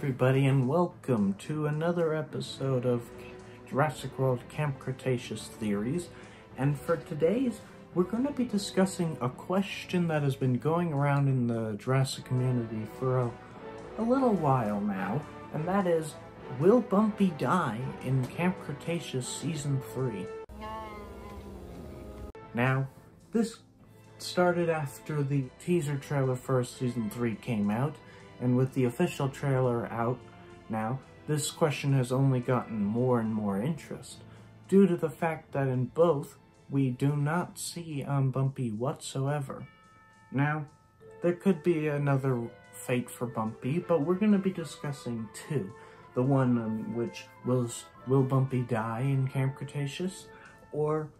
everybody, and welcome to another episode of Jurassic World Camp Cretaceous Theories. And for today's, we're going to be discussing a question that has been going around in the Jurassic community for a, a little while now, and that is, will Bumpy die in Camp Cretaceous Season 3? Now, this started after the teaser trailer for Season 3 came out, and with the official trailer out now, this question has only gotten more and more interest, due to the fact that in both, we do not see um, Bumpy whatsoever. Now, there could be another fate for Bumpy, but we're going to be discussing two. The one in which will, will Bumpy die in Camp Cretaceous, or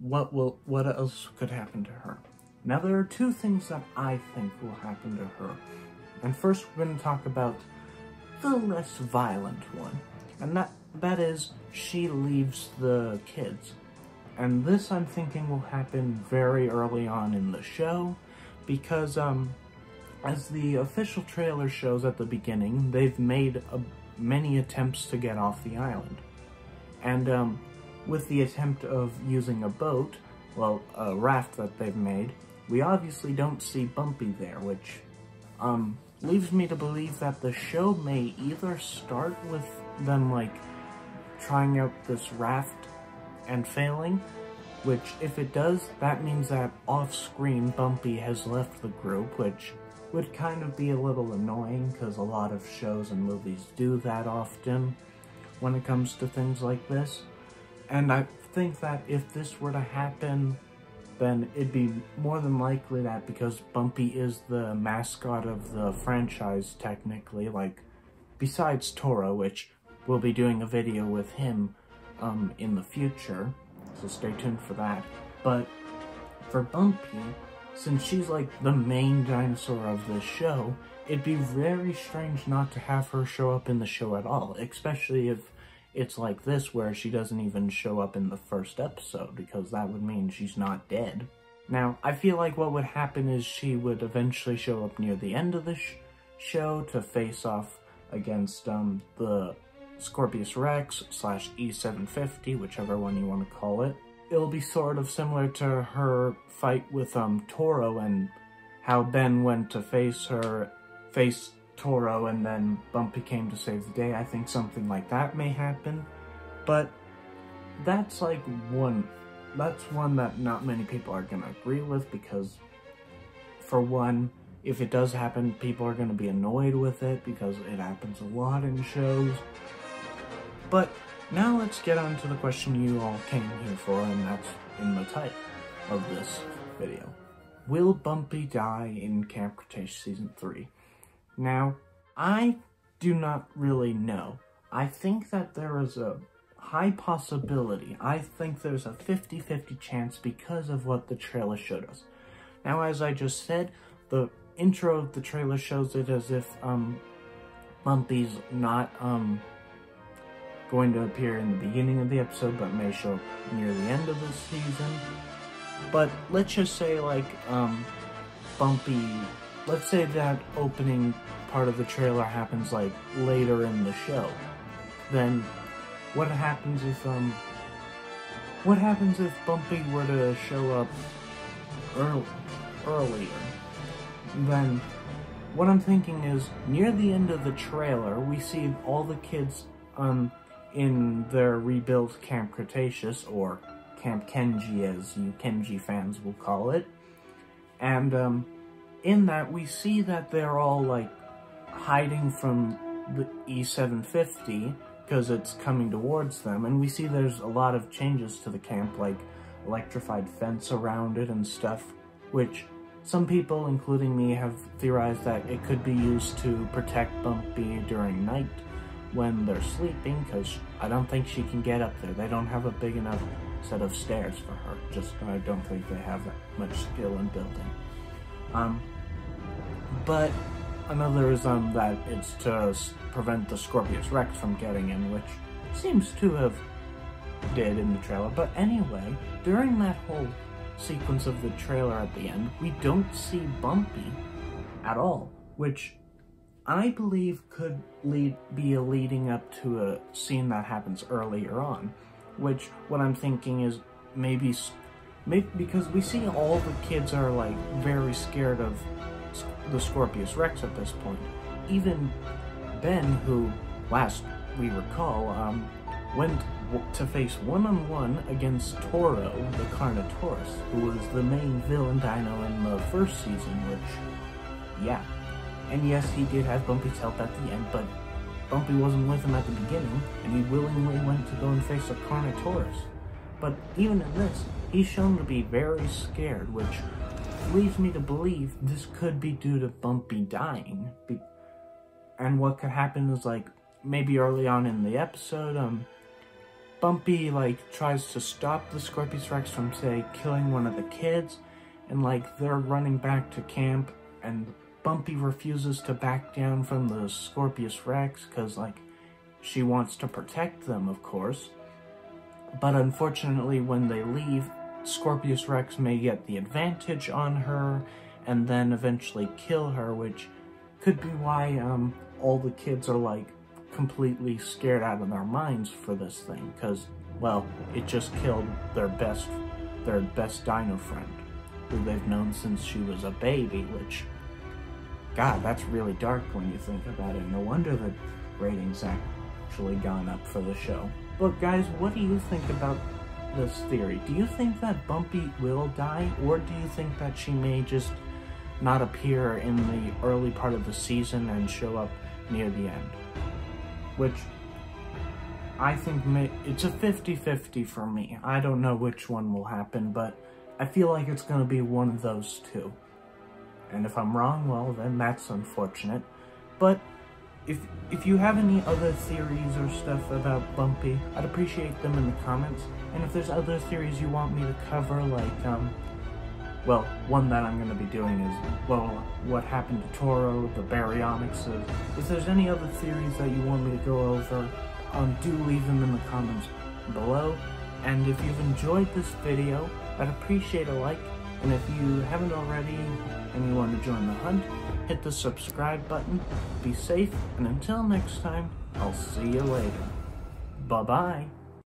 what will what else could happen to her? Now there are two things that I think will happen to her. And first we're going to talk about the less violent one. And that that is she leaves the kids. And this I'm thinking will happen very early on in the show because um as the official trailer shows at the beginning, they've made a, many attempts to get off the island. And um with the attempt of using a boat, well, a raft that they've made, we obviously don't see Bumpy there, which um leaves me to believe that the show may either start with them, like, trying out this raft and failing, which, if it does, that means that off-screen Bumpy has left the group, which would kind of be a little annoying, because a lot of shows and movies do that often when it comes to things like this. And I think that if this were to happen then it'd be more than likely that because Bumpy is the mascot of the franchise, technically, like, besides Toro, which we'll be doing a video with him um, in the future, so stay tuned for that. But for Bumpy, since she's like the main dinosaur of the show, it'd be very strange not to have her show up in the show at all, especially if it's like this where she doesn't even show up in the first episode because that would mean she's not dead. Now, I feel like what would happen is she would eventually show up near the end of the sh show to face off against um, the Scorpius Rex slash E750, whichever one you want to call it. It'll be sort of similar to her fight with um, Toro and how Ben went to face her, face Toro and then Bumpy came to save the day. I think something like that may happen. But that's like one, that's one that not many people are going to agree with because for one, if it does happen, people are going to be annoyed with it because it happens a lot in shows. But now let's get on to the question you all came here for, and that's in the title of this video. Will Bumpy die in Camp Cretaceous Season 3? Now, I do not really know. I think that there is a high possibility. I think there's a 50-50 chance because of what the trailer showed us. Now, as I just said, the intro of the trailer shows it as if um, Bumpy's not um, going to appear in the beginning of the episode, but may show near the end of the season. But let's just say, like, um, Bumpy let's say that opening part of the trailer happens like later in the show, then what happens if um what happens if Bumpy were to show up early, earlier? Then what I'm thinking is near the end of the trailer we see all the kids um in their rebuilt Camp Cretaceous or Camp Kenji as you Kenji fans will call it. And um in that we see that they're all like hiding from the E750 because it's coming towards them and we see there's a lot of changes to the camp like electrified fence around it and stuff which some people including me have theorized that it could be used to protect Bumpy during night when they're sleeping because I don't think she can get up there. They don't have a big enough set of stairs for her. Just I don't think they have that much skill in building. Um, but another is um, that it's to prevent the Scorpius Rex from getting in, which seems to have did in the trailer. But anyway, during that whole sequence of the trailer at the end, we don't see Bumpy at all, which I believe could lead be a leading up to a scene that happens earlier on, which what I'm thinking is maybe, maybe because we see all the kids are like very scared of the Scorpius Rex at this point. Even Ben, who last we recall, um, went to face one-on-one -on -one against Toro, the Carnotaurus, who was the main villain dino in the first season, which, yeah, and yes, he did have Bumpy's help at the end, but Bumpy wasn't with him at the beginning, and he willingly went to go and face a Carnotaurus. But even in this, he's shown to be very scared, which leads me to believe this could be due to Bumpy dying. And what could happen is, like, maybe early on in the episode, um, Bumpy, like, tries to stop the Scorpius Rex from, say, killing one of the kids, and, like, they're running back to camp, and Bumpy refuses to back down from the Scorpius Rex because, like, she wants to protect them, of course. But unfortunately, when they leave, Scorpius Rex may get the advantage on her and then eventually kill her, which could be why um, all the kids are, like, completely scared out of their minds for this thing, because, well, it just killed their best, their best dino friend, who they've known since she was a baby, which God, that's really dark when you think about it. No wonder the ratings actually gone up for the show. But guys, what do you think about this theory? Do you think that Bumpy will die, or do you think that she may just not appear in the early part of the season and show up near the end? Which I think may, it's a 50-50 for me. I don't know which one will happen, but I feel like it's going to be one of those two. And if I'm wrong, well, then that's unfortunate. But if if you have any other theories or stuff about Bumpy, I'd appreciate them in the comments. And if there's other theories you want me to cover, like, um, well, one that I'm going to be doing is, well, what happened to Toro, the baryonyx. If there's any other theories that you want me to go over, um, do leave them in the comments below. And if you've enjoyed this video, I'd appreciate a like. And if you haven't already, and you want to join the hunt, hit the subscribe button. Be safe, and until next time, I'll see you later. Bye-bye.